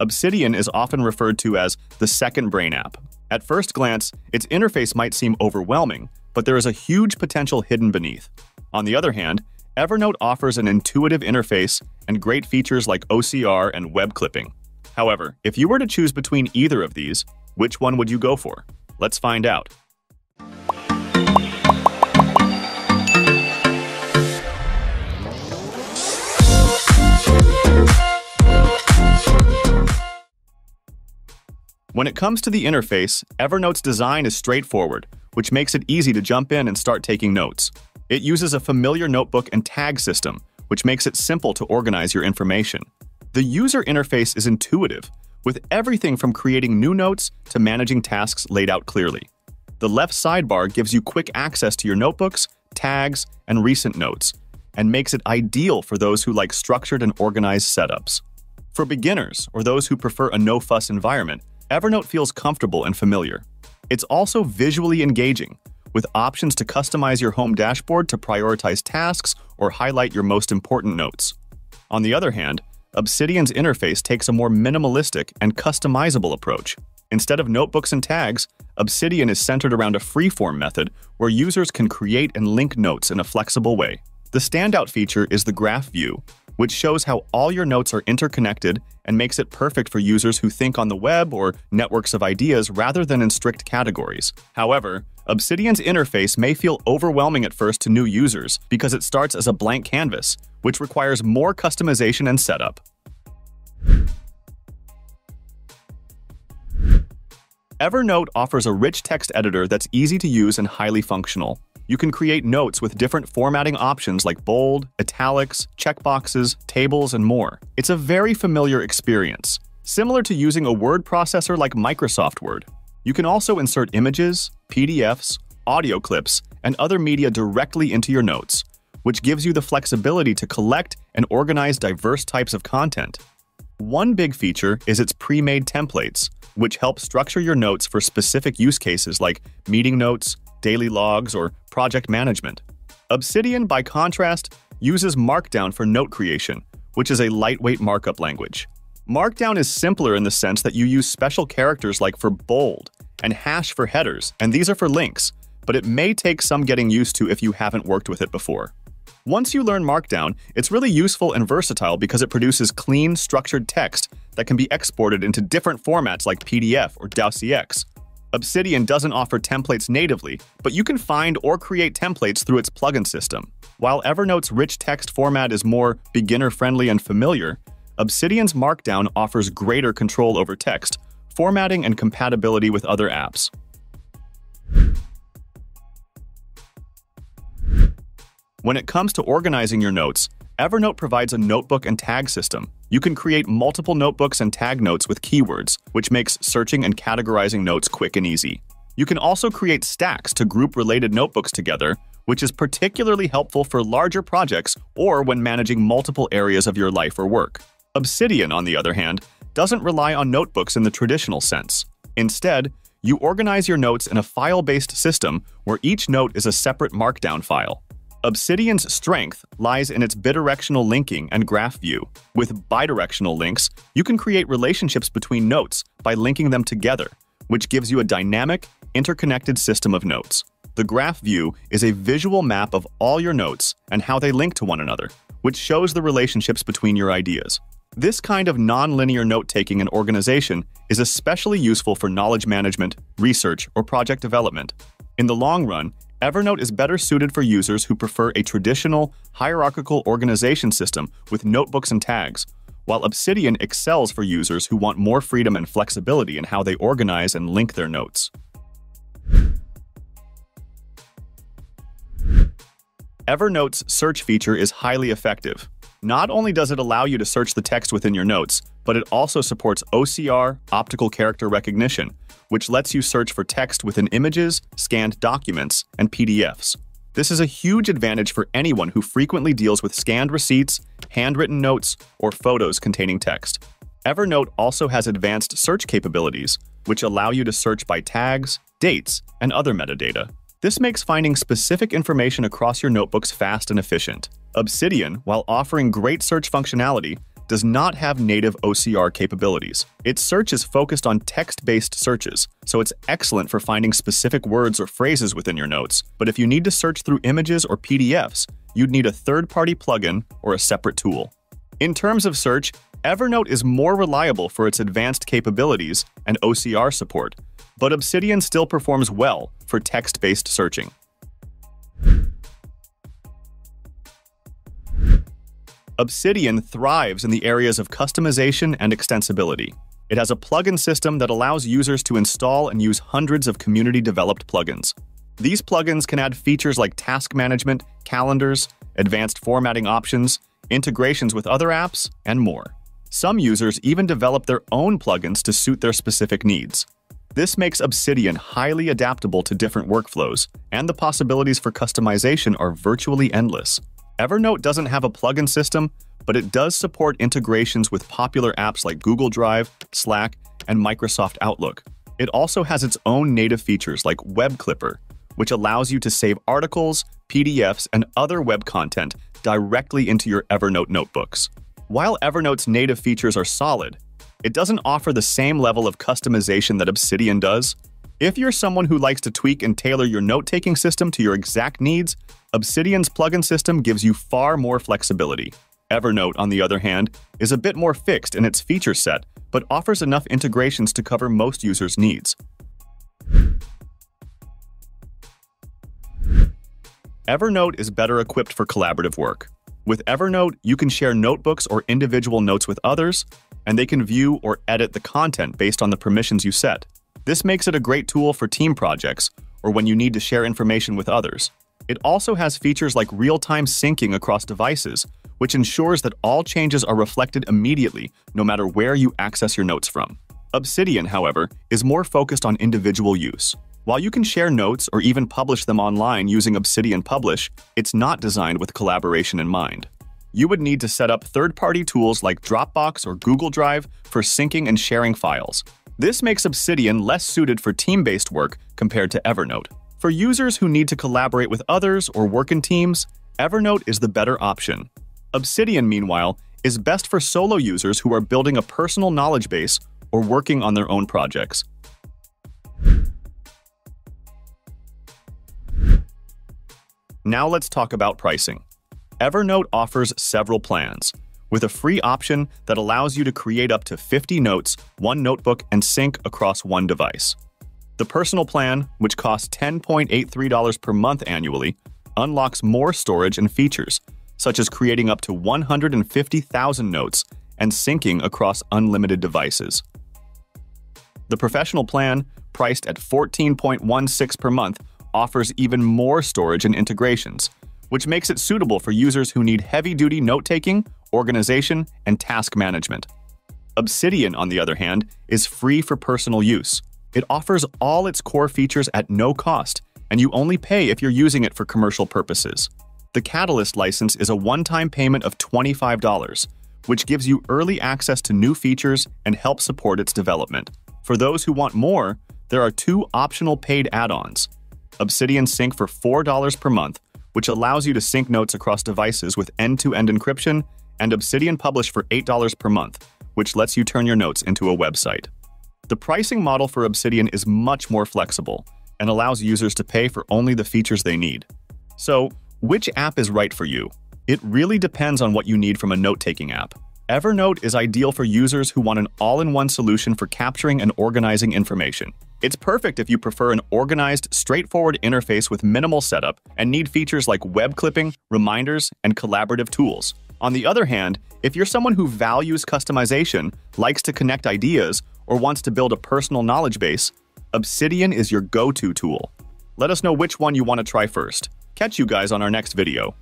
Obsidian is often referred to as the second brain app. At first glance, its interface might seem overwhelming, but there is a huge potential hidden beneath. On the other hand, Evernote offers an intuitive interface and great features like OCR and web clipping. However, if you were to choose between either of these, which one would you go for? Let's find out. When it comes to the interface, Evernote's design is straightforward, which makes it easy to jump in and start taking notes. It uses a familiar notebook and tag system, which makes it simple to organize your information. The user interface is intuitive, with everything from creating new notes to managing tasks laid out clearly. The left sidebar gives you quick access to your notebooks, tags, and recent notes, and makes it ideal for those who like structured and organized setups. For beginners or those who prefer a no-fuss environment, Evernote feels comfortable and familiar. It's also visually engaging, with options to customize your home dashboard to prioritize tasks or highlight your most important notes. On the other hand, Obsidian's interface takes a more minimalistic and customizable approach. Instead of notebooks and tags, Obsidian is centered around a freeform method where users can create and link notes in a flexible way. The standout feature is the graph view, which shows how all your notes are interconnected and makes it perfect for users who think on the web or networks of ideas rather than in strict categories. However, Obsidian's interface may feel overwhelming at first to new users because it starts as a blank canvas, which requires more customization and setup. Evernote offers a rich text editor that's easy to use and highly functional. You can create notes with different formatting options like bold, italics, checkboxes, tables, and more. It's a very familiar experience, similar to using a word processor like Microsoft Word. You can also insert images, PDFs, audio clips, and other media directly into your notes, which gives you the flexibility to collect and organize diverse types of content. One big feature is its pre-made templates, which help structure your notes for specific use cases like meeting notes, daily logs, or project management. Obsidian, by contrast, uses Markdown for note creation, which is a lightweight markup language. Markdown is simpler in the sense that you use special characters like for bold and hash for headers, and these are for links, but it may take some getting used to if you haven't worked with it before. Once you learn Markdown, it's really useful and versatile because it produces clean, structured text that can be exported into different formats like PDF or DOCX, Obsidian doesn't offer templates natively, but you can find or create templates through its plugin system. While Evernote's rich text format is more beginner-friendly and familiar, Obsidian's Markdown offers greater control over text, formatting, and compatibility with other apps. When it comes to organizing your notes, Evernote provides a notebook and tag system. You can create multiple notebooks and tag notes with keywords, which makes searching and categorizing notes quick and easy. You can also create stacks to group related notebooks together, which is particularly helpful for larger projects or when managing multiple areas of your life or work. Obsidian, on the other hand, doesn't rely on notebooks in the traditional sense. Instead, you organize your notes in a file-based system where each note is a separate markdown file. Obsidian's strength lies in its bidirectional linking and graph view. With bidirectional links, you can create relationships between notes by linking them together, which gives you a dynamic, interconnected system of notes. The graph view is a visual map of all your notes and how they link to one another, which shows the relationships between your ideas. This kind of non-linear note-taking and organization is especially useful for knowledge management, research, or project development. In the long run, Evernote is better suited for users who prefer a traditional, hierarchical organization system with notebooks and tags, while Obsidian excels for users who want more freedom and flexibility in how they organize and link their notes. Evernote's search feature is highly effective. Not only does it allow you to search the text within your notes, but it also supports OCR, optical character recognition, which lets you search for text within images, scanned documents, and PDFs. This is a huge advantage for anyone who frequently deals with scanned receipts, handwritten notes, or photos containing text. Evernote also has advanced search capabilities, which allow you to search by tags, dates, and other metadata. This makes finding specific information across your notebooks fast and efficient. Obsidian, while offering great search functionality, does not have native OCR capabilities. Its search is focused on text based searches, so it's excellent for finding specific words or phrases within your notes. But if you need to search through images or PDFs, you'd need a third party plugin or a separate tool. In terms of search, Evernote is more reliable for its advanced capabilities and OCR support, but Obsidian still performs well for text based searching. Obsidian thrives in the areas of customization and extensibility. It has a plugin system that allows users to install and use hundreds of community-developed plugins. These plugins can add features like task management, calendars, advanced formatting options, integrations with other apps, and more. Some users even develop their own plugins to suit their specific needs. This makes Obsidian highly adaptable to different workflows, and the possibilities for customization are virtually endless. Evernote doesn't have a plugin system, but it does support integrations with popular apps like Google Drive, Slack, and Microsoft Outlook. It also has its own native features like Web Clipper, which allows you to save articles, PDFs, and other web content directly into your Evernote notebooks. While Evernote's native features are solid, it doesn't offer the same level of customization that Obsidian does. If you're someone who likes to tweak and tailor your note-taking system to your exact needs, Obsidian's plugin system gives you far more flexibility. Evernote, on the other hand, is a bit more fixed in its feature set, but offers enough integrations to cover most users' needs. Evernote is better equipped for collaborative work. With Evernote, you can share notebooks or individual notes with others, and they can view or edit the content based on the permissions you set. This makes it a great tool for team projects or when you need to share information with others. It also has features like real-time syncing across devices, which ensures that all changes are reflected immediately, no matter where you access your notes from. Obsidian, however, is more focused on individual use. While you can share notes or even publish them online using Obsidian Publish, it's not designed with collaboration in mind. You would need to set up third-party tools like Dropbox or Google Drive for syncing and sharing files. This makes Obsidian less suited for team-based work compared to Evernote. For users who need to collaborate with others or work in teams, Evernote is the better option. Obsidian, meanwhile, is best for solo users who are building a personal knowledge base or working on their own projects. Now let's talk about pricing. Evernote offers several plans, with a free option that allows you to create up to 50 notes, one notebook, and sync across one device. The personal plan, which costs $10.83 per month annually, unlocks more storage and features, such as creating up to 150,000 notes and syncing across unlimited devices. The professional plan, priced at $14.16 per month, offers even more storage and integrations, which makes it suitable for users who need heavy-duty note-taking, organization, and task management. Obsidian, on the other hand, is free for personal use, it offers all its core features at no cost, and you only pay if you're using it for commercial purposes. The Catalyst license is a one-time payment of $25, which gives you early access to new features and helps support its development. For those who want more, there are two optional paid add-ons. Obsidian Sync for $4 per month, which allows you to sync notes across devices with end-to-end -end encryption, and Obsidian Publish for $8 per month, which lets you turn your notes into a website. The pricing model for Obsidian is much more flexible and allows users to pay for only the features they need. So, which app is right for you? It really depends on what you need from a note-taking app. Evernote is ideal for users who want an all-in-one solution for capturing and organizing information. It's perfect if you prefer an organized, straightforward interface with minimal setup and need features like web clipping, reminders, and collaborative tools. On the other hand, if you're someone who values customization, likes to connect ideas, or wants to build a personal knowledge base, Obsidian is your go-to tool. Let us know which one you want to try first. Catch you guys on our next video.